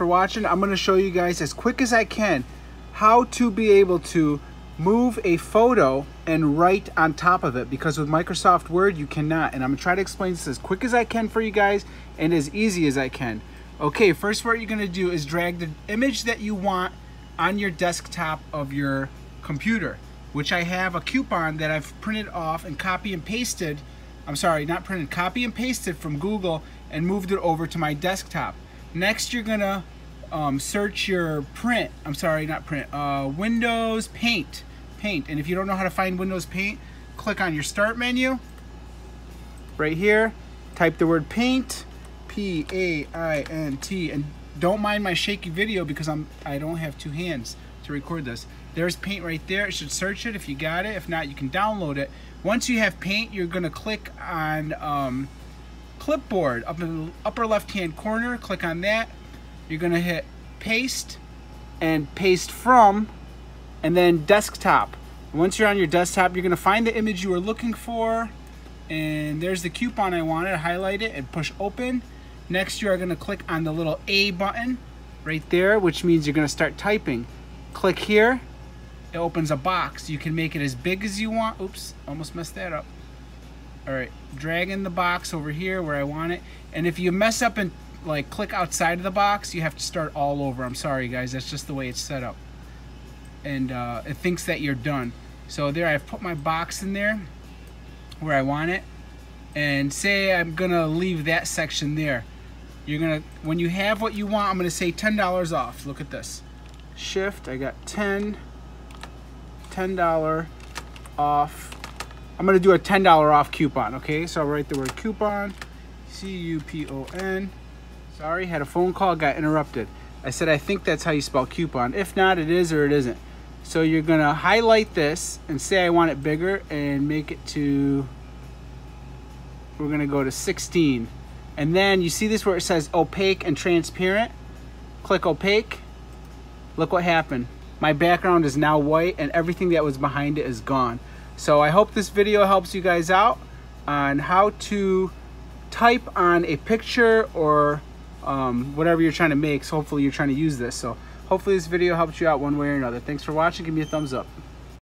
for watching. I'm gonna show you guys as quick as I can how to be able to move a photo and write on top of it because with Microsoft Word you cannot and I'm gonna try to explain this as quick as I can for you guys and as easy as I can. Okay, first what you're gonna do is drag the image that you want on your desktop of your computer, which I have a coupon that I've printed off and copy and pasted, I'm sorry, not printed, copy and pasted from Google and moved it over to my desktop. Next you're gonna um, search your print, I'm sorry, not print, uh, Windows Paint Paint. And if you don't know how to find Windows Paint, click on your Start menu. Right here, type the word Paint, P-A-I-N-T, and don't mind my shaky video because I'm I don't have two hands to record this. There's Paint right there. It should search it if you got it. If not, you can download it. Once you have Paint, you're gonna click on um, Clipboard up in the upper left-hand corner. Click on that. You're gonna hit Paste and paste from and then desktop. Once you're on your desktop, you're gonna find the image you were looking for, and there's the coupon I wanted, highlight it and push open. Next, you are gonna click on the little A button right there, which means you're gonna start typing. Click here, it opens a box. You can make it as big as you want. Oops, almost messed that up. All right, drag in the box over here where I want it. And if you mess up and like click outside of the box, you have to start all over. I'm sorry guys, that's just the way it's set up and uh, it thinks that you're done. So there I've put my box in there where I want it and say I'm gonna leave that section there. You're gonna, when you have what you want, I'm gonna say $10 off. Look at this. Shift, I got 10, $10 off. I'm gonna do a $10 off coupon, okay? So I'll write the word coupon, C-U-P-O-N. Sorry, had a phone call, got interrupted. I said, I think that's how you spell coupon. If not, it is or it isn't. So you're gonna highlight this and say I want it bigger and make it to, we're gonna go to 16. And then you see this where it says opaque and transparent? Click opaque. Look what happened. My background is now white and everything that was behind it is gone. So I hope this video helps you guys out on how to type on a picture or um, whatever you're trying to make. So hopefully you're trying to use this. So Hopefully this video helps you out one way or another. Thanks for watching. Give me a thumbs up.